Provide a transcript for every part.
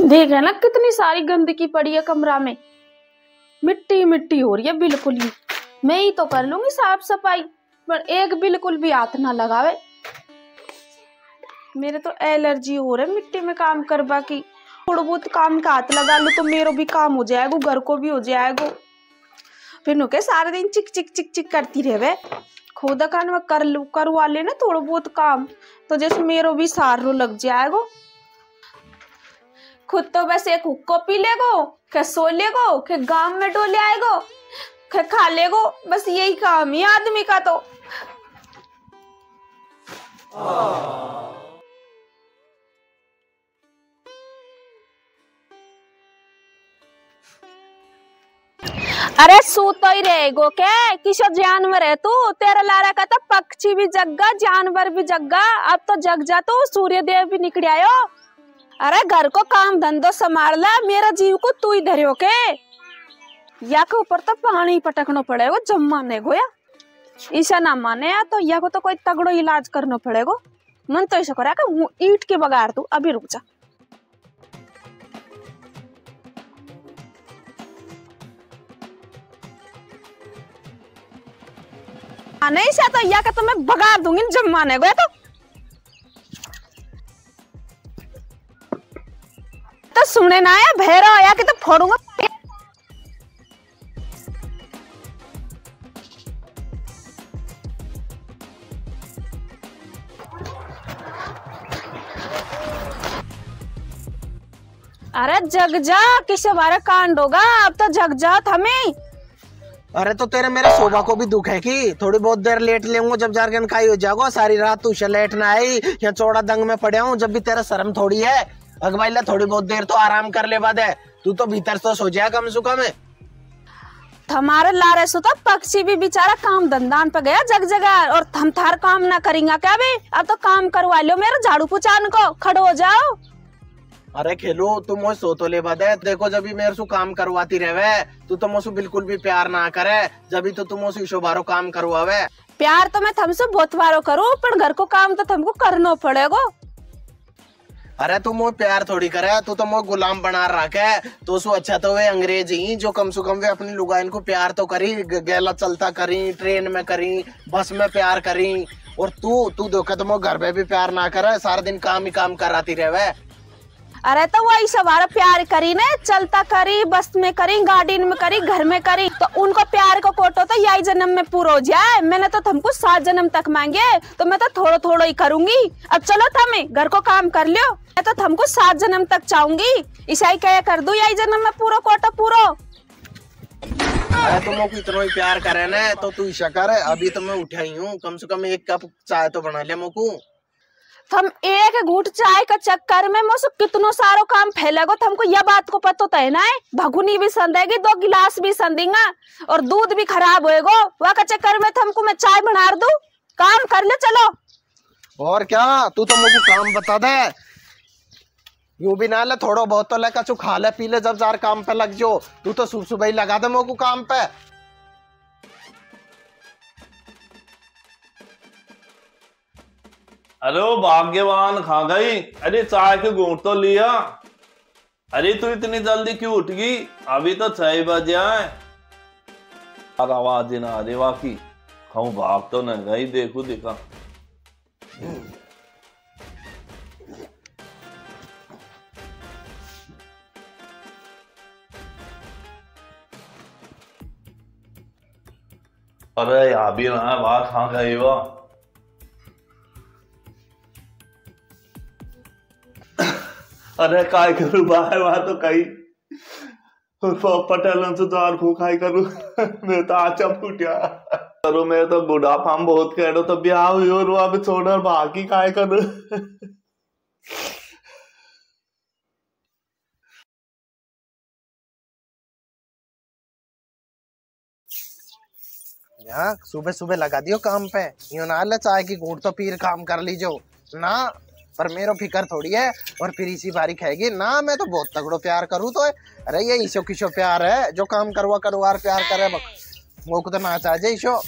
देख रहे ना, कितनी सारी गंदगी पड़ी है कमरा में। मिट्टी मिट्टी हो रही है बिल्कुल ही मैं ही तो कर लूँगी साफ़ सफ़ाई, पर एक बिल्कुल भी हाथ ना लगावे। मेरे तो एलर्जी हो रहा है मिट्टी में काम करवा की। थोड़ा बहुत काम का हाथ लगा लो तो मेरा भी काम हो जाएगा, घर को भी हो जाएगा। फिर नुके सारे दिन चिक चिक चिक चिक करती रहे। वे खुद कान में कर लू, करवा लेना थोड़ा बहुत काम। तो जैसे मेरो भी सारो लग जाएगा। खुद तो बस एक हुक्को पी लेगो के सो लेगो के गाँव में डोले आएगो के खा लेगो, बस यही काम ही आदमी का तो। अरे सूतो ही रहेगो के किसो जानवर है तू, तेरा लारा का तो पक्षी भी जग्गा, जानवर भी जग्गा, अब तो जग जा तू सूर्य देव भी निकल आयो। अरे घर को काम धंधो संभाल ला, मेरा जीव को तू ही धरियो के। या के ऊपर तो पानी पटकना पड़ेगा जम माने गो या ऐसा ना माने या तो या को तो कोई तगड़ो इलाज करना पड़ेगा मन तो ऐसा करा कि ईट के बगाड़ तू, अभी रुक जा। नहीं तो या का तो मैं भगा दूँगी जब गए तो। सुने ना आया भैरव आया कि तो फोड़ूँगा। अरे जग जा, किस बारे कांड होगा? अब तो जग जा हमें अरे तो तेरे मेरे शोभा को भी दुख है कि थोड़ी बहुत देर लेट लेंगे जब जारगन खाई हो जाओगे सारी रात तू लेट ना आई, या चौड़ा दंग में पड़े हूँ, जब भी तेरा शर्म थोड़ी है। अगवाइला थोड़ी बहुत देर तो आराम कर ले बाद है। तू तो भीतर तो सो जाए कम से कम। हमारे लारे सो तो पक्षी भी बेचारा काम धंधान पे गया जग जगह और हम थार काम ना करेंगे क्या भी अब तो काम करवा लो मेरा झाड़ू पुचान को। खड़ो हो जाओ। अरे खेलो तुम वो सो तो ले बदे देखो जब भी मेरे से काम करवाती रहे तू तो मुझसे बिल्कुल भी प्यार ना करे। जब भी तो तुम उसे शोभारो काम करवावे। प्यार तो मैं तुमसे बहुत बारो करूँ पर घर को काम तो तुमको करना पड़ेगा। अरे तू मोह प्यार थोड़ी करे तू तो मोह गुलाम बना रखे तो सो अच्छा तो वे अंग्रेज़ ही, जो कम से कम वे अपनी लुगाइन को प्यार तो करी गैला चलता करी, ट्रेन में करी, बस में प्यार करी। और तू तू देखे तो मोह घर में भी प्यार ना करे, सारा दिन काम ही काम कराती रहे। अरे तो वही सवार प्यार करी ने, चलता करी, बस में करी गाड़ी में करी, घर में करी तो उनको प्यार को कोटो तो यही जन्म में पूरा हो जाए। मैंने तो तुमको सात जन्म तक मांगे तो मैं तो थोड़ा थोड़ा ही करूँगी। अब चलो थमे, घर को काम कर लियो, मैं तो तुमको सात जन्म तक चाहूँगी। ईसाई क्या कर दू, यही जन्म में पूरा कोटो, पूरा। तुम को इतना ही प्यार करे ना तो तू ईशा कर, अभी तो मैं उठाई हूँ, कम से कम एक कप चाय तो बना लिया मोकू। थम एक घूट चाय का चक्कर में मुझसे कितनो सारो काम फैलेगो हमको यह बात को पता तो है ना? भगुनी भी संदेगी, दो गिलास भी संदेगा, और दूध भी खराब होएगो। वह का चक्कर में हमको मैं चाय बना दू? काम कर ले, चलो। और क्या? तू तो मुझे काम बता दे। यू भी ना ले, थोड़ा बहुत तो ले, कछु खा ले, पी ले, जब जार काम पे लग जो तू तो सुबह सुबह ही लगा दे मोकू काम पे। अरे वो भाग्यवान खा गई। अरे चाय के घूट तो लिया। अरे तू इतनी जल्दी क्यों उठ गई? अभी तो छह बजे आवाज़ ना रही वाकी खाऊ भाग तो न गई, देखू दिखा। अरे अभी ना वाह खा गई वाह अरे काय करू, बाहेर वाहतो काही. पटेल दार खू काय करू? मैं तो आचा फुटिया. करो मैं तो बुढ़ापा में बहुत कह रहा तो ब्याह हुई और वहाँ पे छोड़, बाकी काय करू? सुबह सुबह लगा दियो काम पे। यूँ ना ले चाय की घूट तो पीर काम कर लीजो। ना। पर मेरा फिकर थोड़ी है और फिर इसी बारी खाएगी। ना, मैं तो बहुत तगड़ो प्यार करूँ तो। अरे, ये ईशो किशो प्यार है। जो काम करवा, करवार प्यार करे वो तो ना चाह जाए ईशो।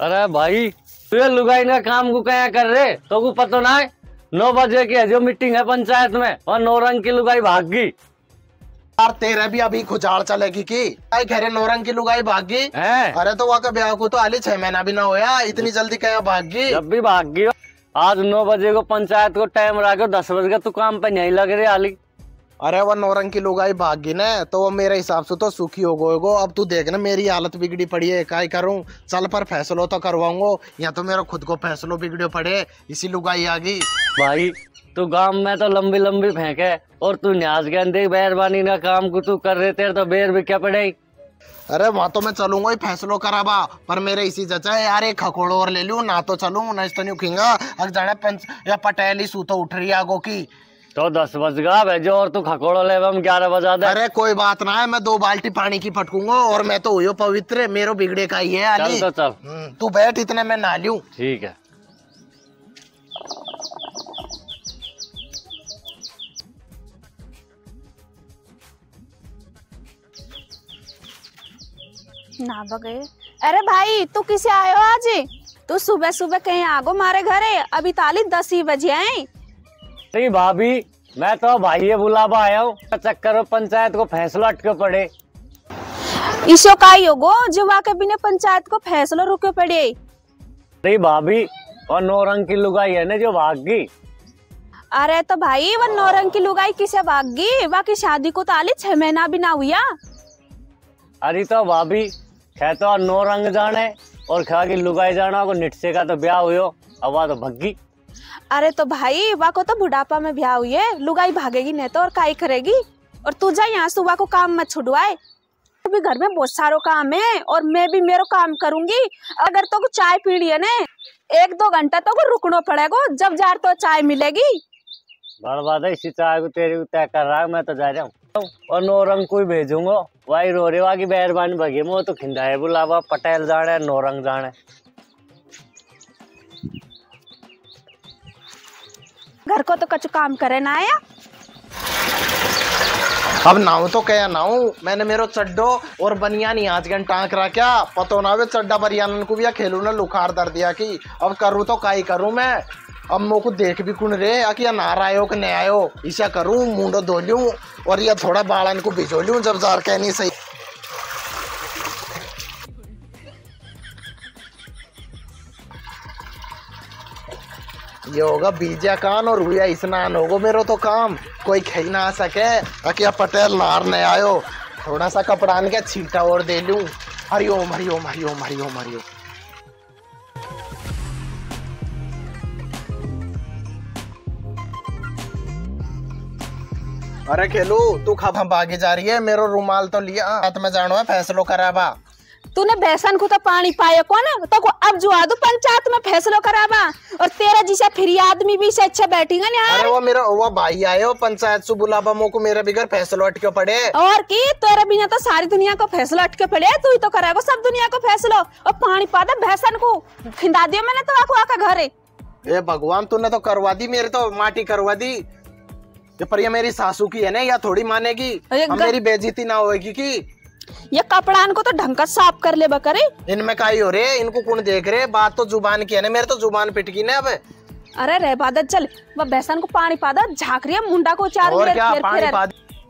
अरे भाई, तू ये लुगाई ना काम को क्या कर रहे? तो पता ना है नौ बजे की है जो मीटिंग है पंचायत में, और नौ रंग की लुगाई भाग गई। यार तेरे भी अभी खुचाड़ चलेगी की आई घरे नौरंग की लुगाई भागी। अरे तो वहाँ का ब्याह को तो हाली छह महीना भी ना होया इतनी जल्दी क्या भागी? जब भी भाग आज नौ बजे को पंचायत को टाइम रखो दस बजे का तू काम पे नहीं लग रही हाली अरे वो नौरंग की लुगाई भागी ना तो वो मेरे हिसाब से तो सुखी हो गएगो अब तू देख ना मेरी हालत बिगड़ी पड़ी है काय करूँ? चल पर फैसलो तो करवाऊंगो या तो मेरा खुद को फैसलो बिगड़े पड़े इसी लुगाई आ गई। भाई तू गाँव में तो लंबी लंबी फेंके और तू न्याज के अंदर मेहरबानी ना काम को तू कर रहे तेरे तो बेर भी क्या पड़े? अरे वहाँ तो मैं चलूँगा ही फैसलो कराबा पर मेरे इसी चचा है यार एक खकोड़ो और ले लू ना तो चलू ना तो नहीं खिंगा अगर जाने पंच या पटेल ही सूतो उठ रही आगो की। तो दस बज गा भेजो और तू खकोड़ो ले हम ग्यारह बजा दे। अरे कोई बात ना है मैं दो बाल्टी पानी की फटकूँगा और मैं तो हुई पवित्र मेरो बिगड़े का ही है चल तो चल। हम्म, तू बैठ इतने में ना लूँ। ठीक है। ना बगे। अरे भाई तू किसे आयो आज? तू सुबह सुबह कहीं आगो मारे घरे? अभी ताली दस ही बजे आए नहीं भाभी मैं तो भाई ये बुलावा आया हूँ चक्कर में पंचायत को फैसला अटके पड़े। ईशो का ही होगो जो वाके बिना पंचायत को फैसलो रुके पड़े? नहीं भाभी और नौ रंग की लुगाई है ना जो भाग। गई अरे तो भाई वो नौरंग की लुगाई किसे भागी? बाकी शादी को ताली छह महीना भी ना हुआ। अरे तो भाभी खे तो नौ रंग जाने और खा की लुगाई जाना को निटसे का तो ब्याह हुयो अब वह तो भग्गी। अरे तो भाई वा को तो बुढ़ापा में ब्याह हुई है लुगाई भागेगी नहीं तो और काई करेगी? और तू जा यहाँ सुबह को काम मत छुड़वाए अभी घर में बहुत सारो काम है और मैं भी मेरो काम करूँगी अगर तो चाय पी ली है ना एक दो घंटा तो को रुकना पड़ेगा जब जार तो चाय मिलेगी। बर्बाद है इसी चाय को तेरी को तय कर रहा है मैं तो जा रहा हूँ। और नौ रंग को ही भेजूँगा। वही रो रे की मेहरबानी भगे। वो तो खिंदाए बुलावा पटेल जाने नौ रंग जाने घर को तो कछु काम करे ना आया। अब नाऊ तो क्या नाऊ मैंने मेरो चड्डो और बनियानी आज गन टांक रहा क्या पतो ना वे चड्डा बनियान को भी खेलू ना लुखार दर दिया की। अब करूँ तो का ही करूँ मैं। अब मो को देख भी कुन रे आकि नार आयो कि नहीं आयो ऐसा करूँ, मुंडो धो लूँ, और या थोड़ा बालन को भिजो लूँ जब जार कहनी सही। ये होगा बीजा कान और हुआ स्नान, होगो मेरो तो काम। कोई खई ना सके अकिया पटेल नार नहीं आयो थोड़ा सा कपड़ा कपड़ान के छीटा और दे लूँ। हरिओम हरिओम हरिओम हरिओम हरिओम। अरे खेलू तू खा भागे जा रही है मेरो रुमाल तो लिया। हाथ में जानो है फैसलो कराबा तूने बेसन को तो पानी पाया कौन तो को अब जो आदू पंचायत में फैसलो करावा और तेरा जैसा फिर आदमी भी से अच्छा बैठेगा ना अरे वो मेरा वो भाई आयो पंचायत से बुलाबा मोको मेरे बिगर फैसलो अटके पड़े। और की तेरे बिना तो सारी दुनिया को फैसला अटके पड़े तू ही तो कराएगा सब दुनिया को फैसलो। और पानी पा दे भैंसन को खिंदा दियो मैंने तो आको आका घरे। ए भगवान तूने तो करवा दी मेरे तो माटी करवा दी। ये पर ये मेरी सासू की है ना या थोड़ी मानेगी? हम मेरी बेइज्जती ना होगी की? ये कपड़ान को तो ढंग का साफ़ कर ले बकरे। इनमें का ही हो रे? इनको कौन देख रहे बात तो ज़ुबान की है ना मेरे तो ज़ुबान पिटकी ना अब। अरे रे बादल चल। वह भैंसन को पानी पा दे झाँक रही है मुंडा को चार और क्या पानी फिर पा।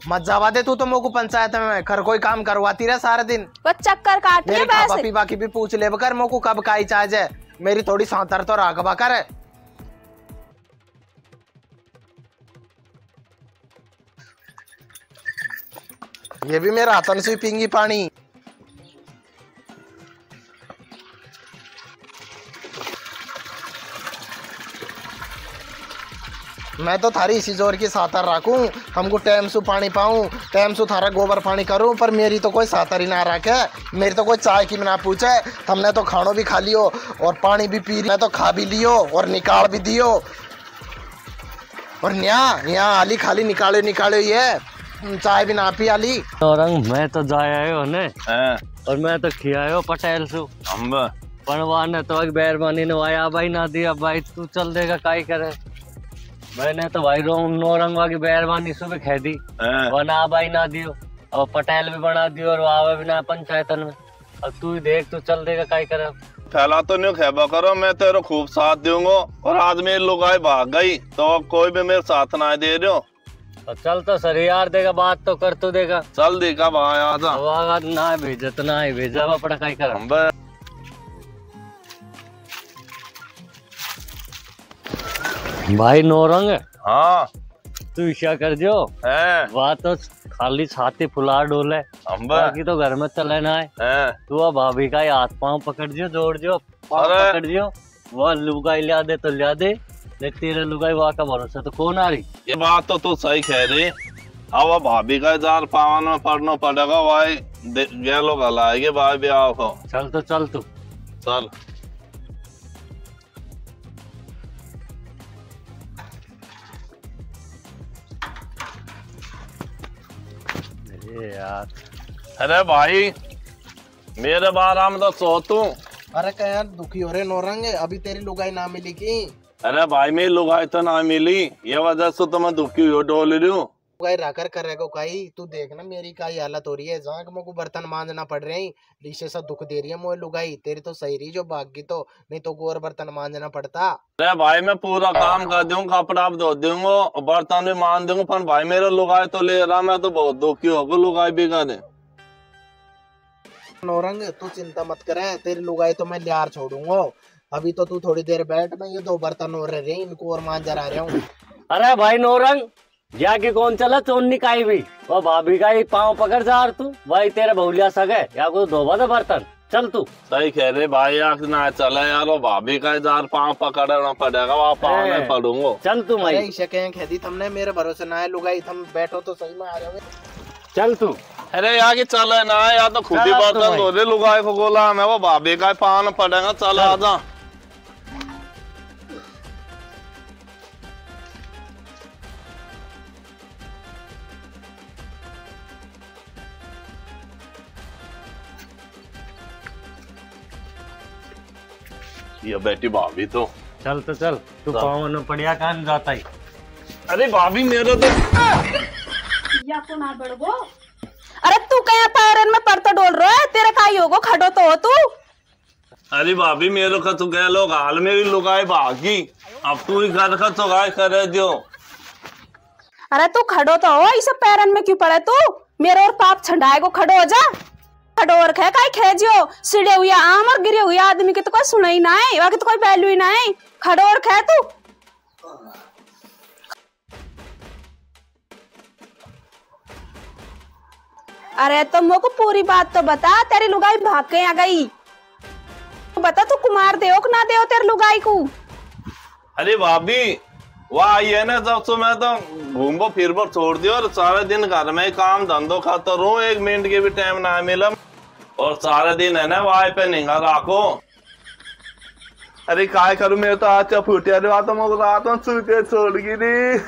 मत जावा दे तू तो मोको पंचायत में कर कोई काम करवाती रहे सारे दिन। वो चक्कर काट रही मेरी है खाबा भैंस पीबा की भी पूछ ले बकर मोको कब काई चार्ज है? मेरी थोड़ी सांतर तो रागबा कर। ये भी मेरा हाथन से पींगी पानी। मैं तो थारी इसी ज़ोर की सातर रखूँ, हमको टाइम से पानी पाऊँ, टाइम से थारा गोबर पानी करूँ, पर मेरी तो कोई सातर ही ना रखे, मेरी तो कोई चाय की भी ना पूछे, हमने तो खानो भी खा लियो, और पानी भी पी मैं तो खा भी लियो, और निकाल भी दियो। और न्या यहाँ आली खाली निकाले निकाले ये। चाय भी ना पी आली। नौ मैं तो जाया आयो ने और मैं तो खियायो पटेल से। वहाँ ने तो मेहरबानी ने वाया भाई ना दिया भाई तू चल देगा काई करे। मैंने तो भाई रो नौ रंगवा की मेहरबानी सुबह कह दी हैं, वो ना भाई ना दियो। और पटेल भी बना दियो और वो आवे भी ना पंचायतन में। अब तू ही देख तू चल देगा काई करे। फैला तो नहीं खेबा करो मैं तेरा खूब साथ दूँगा। और आज मेरी लुगाई भाग गई तो अब कोई भी मेरे साथ ना दे रहे हो। तो चल तो सर यार देगा बात तो कर तू देगा। चल अब आगा ना ना ही भेजा अपना कहीं कर। भाई नौरंग हाँ। तू ईशा कर जो। है। वहाँ तो खाली छाती फुला डोले। बाकी तो घर में चले ना है। तू अब भाभी का ही हाथ पाँव पकड़ जो जोड़ जो पाँव पकड़ जो। वह लुगाई लिया दे तो लिया दे। देख तेरे लुगाई वहाँ का भरोसा तो कौन आ रही? ये बात तो तू सही कह रही। अब भाभी का जार पावन में पड़ना पड़ेगा भाई। ये लोग हलाएँगे भाई ब्याह को। चल तो चल तू। चल। अरे यार। अरे भाई मेरे बारे में तो सो तू अरे क्या यार दुखी हो रहे नौरंग। अभी तेरी लुगाई ना मिली की अरे भाई मेरी लुगाई तो ना मिली। ये वजह से तो मैं दुखी हो डोल रही हूँ। राकर कर रहे को काई तू देख ना मेरी काई हालत हो रही है। जहाँ मेरे को बर्तन मांजना पड़ रहे हैं लीशे से दुख दे रही है मोए लुगाई। तेरी तो सही रही जो भाग गई तो नहीं तो गोर बर्तन मांजना पड़ता। अरे भाई मैं पूरा काम कर दूँगा कपड़ा धो दूँगा बर्तन भी मान दूँगा पर भाई मेरा लुगाई तो ले रहा मैं तो बहुत दुखी हो गया लुगाई भी करे नौरंग तू चिंता मत करे तेरी लुगाई तो मैं लियार छोड़ूँगा। अभी तो तू थोड़ी देर बैठ मैं ये दो बर्तन और रहे इनको और मान जरा रहा हूँ अरे भाई नौरंग या कि कौन चला चोन्नी का ही भी? वो भाभी का ही पाँव पकड़ जा तू भाई तेरे बहुलिया सगे या कुछ धोबा दे बर्तन? चल तू। सही कह रहे भाई यार ना चला यार वो भाभी का जार पाँव पकड़ना पड़ेगा वहाँ पाँव में। पड़ूँगा चल तू भाई। शकें खेदी तुमने मेरे भरोसे ना लुगाई तुम बैठो तो सही में आ रहे चल तू। अरे यहाँ की चले ना या तो खुद ही बर्तन। धो दे लुगाई को गोला मैं वो भाभी का पान पड़ेगा चल आजा ये बेटी भाभी तो। चल तो चल तू चल। पाँव में पड़िया कान जाता ही। अरे भाभी मेरे तो या तो ना बड़गो अरे तू कहीं पैरन में पड़ता डोल रहा है तेरे का ही होगो खड़ो तो हो तू। अरे भाभी मेरे का तो कह लोग हाल में भी लुगाई भागी। अब तू ही घर का तो गाय करे दियो। अरे तू खड़ो तो हो इसे पैरन में क्यों पड़े तू? मेरे और पाप छंडाएगो खड़ो हो जा। खड़ो खे, काई खेजियो सिड़े हुए आम और गिरे हुए आदमी की तो कोई सुनाई ना है वाकी तो कोई वैल्यू ही ना है खड़ो और खे तू? अरे तो मोको पूरी बात तो बता, तेरी लुगाई भाग के आ गई। तो बता तू कुमार देओ कि ना देओ तेरी लुगाई को? अरे भाभी, वाह, ये ना जब से मैं तो घूमबो फिरबो, छोड़ दियो, और सारे दिन घर में काम, धंधो खाता रहूँ, एक मिनट के भी टाइम ना मिला और सारे दिन है ना वाई पे निगाह राखो अरे काय करूँ मैं तो आज फूटिया रे तो मैं रात में सूते छोड़ गिरी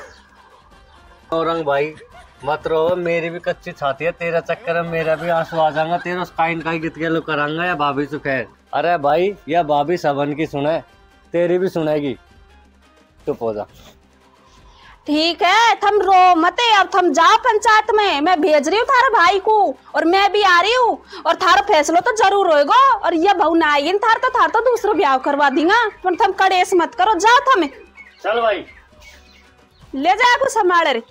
औरंग भाई, मत रहो, मेरी भी कच्ची छाती है, तेरा चक्कर है, मेरा भी आँसू आ जाएगा, तेरा काइन का गित के लो करांगा या भाभी से खैर अरे भाई, या भाभी सबन की सुने, तेरी भी सुनेगी। चुप हो जा। ठीक है थम रो मते अब थम जाओ पंचायत में। मैं भेज रही हूँ थारे भाई को और मैं भी आ रही हूँ और थारो फैसलो तो ज़रूर होएगा और ये बहु ना आई थार तो थार तो दूसरो ब्याह करवा दीगा। पर थम कड़ेस मत करो जाओ थमे। चल भाई। ले जाए कुछ संभाले रे।